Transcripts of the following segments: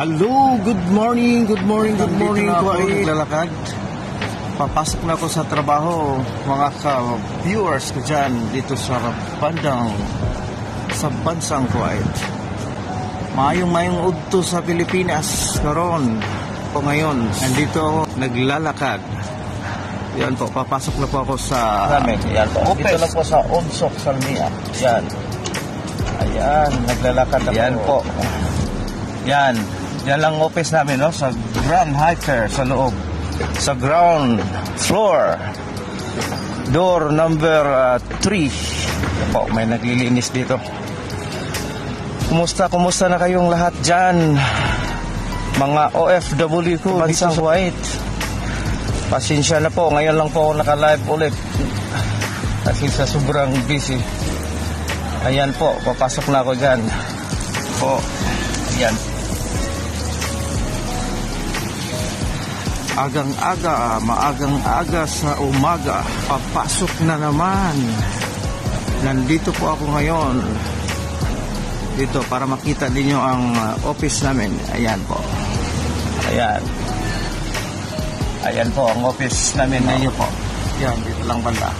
Hello, good morning, good morning, good morning Nandito na ako ay naglalakad. Papasok na ako sa trabaho, mga ka-viewers ko dyan dito sa bandang sa bansang Kuwait. Mayong mayong udto sa Pilipinas karon po ngayon. Nandito ako naglalakad. Yan po, papasok na po ako sa Namin, yan po. Opes. Dito lang po sa Onsok, Salmia. Yan. Ayan, naglalakad ako. Yan po. Yan. Yan lang office namin, no? Sa Grand Hiker sa loob. Sa ground floor. Door number 3. po, may naglilinis dito. Kumusta, kumusta na kayong lahat dyan? Mga OFW ko, bansang Kuwait. Pasensya na po, ngayon lang po ako naka-live ulit. Kasi sa sobrang busy. Ayan po, papasok na ako dyan. Po, ayan. Agang-aga, maagang-aga sa umaga, papasok na naman. Nandito po ako ngayon. Dito, para makita ninyo ang uh, office namin. Ayan po. Ayan. Ayan po, ang office namin ninyo po. Yan, dito lang banda.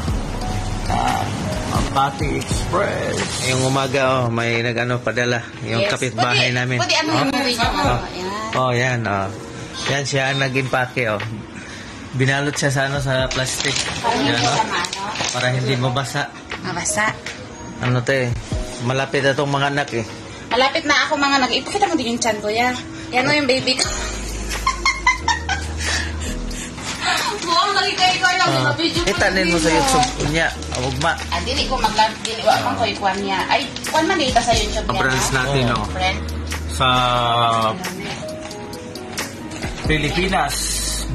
Ah, Mapati Express. Yung umaga, oh, may nag-ano padala. Yung kapitbahay Pwede- namin. Pwede ano yung video mo? Ayan. Oh, yan, oh. Yan siya ang nag-impake, oh. Binalot siya sa ano sa plastic. Para hindi Yan, oh. tama, no? Para hindi mabasa. Mabasa. Ano to eh. Malapit na tong mga anak eh. Malapit na ako mga nag Ipakita mo din yung chan ko, ya. Yan o yung baby ko. Buwang lagi kayo ko lang. Oh. video Itanin mo sa YouTube niya. Huwag ma. Ah, dili ko maglag, dili wa man ko ikuan niya. Ay, kuan man dito sa YouTube niya. Friends ha? natin, oh. Friend. Sa Pilipinas,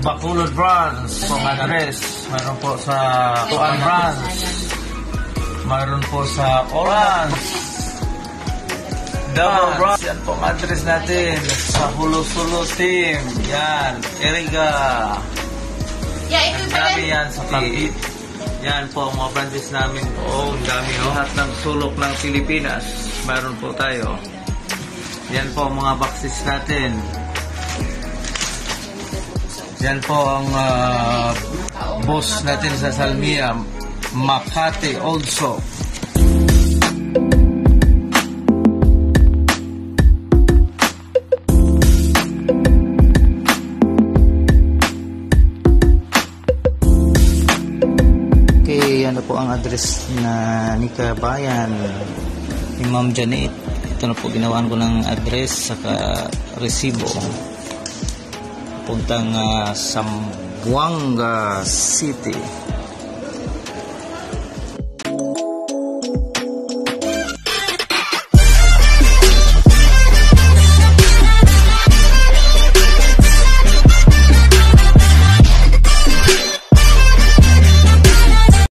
Bacolod Branch, Panganares, mayroon po sa Tuan Branch, mayroon po sa Orange, Davao Branch, yan po ang address natin, sa Hulusulo Team, yan, Eriga, Yeah, ito ang dami yan sa Pag-ibig. Yan po ang mga branches namin. Oh, ang dami oh. Lahat ng sulok ng Pilipinas, mayroon po tayo. Yan po ang mga boxes natin. Yan po ang ah, boss natin sa Salmia, Makati also. Okay, ano po ang address na ni Kabayan ni Ma'am Janet. Ito na po ginawaan ko ng address saka resibo. Puntang uh, Sambuanga City.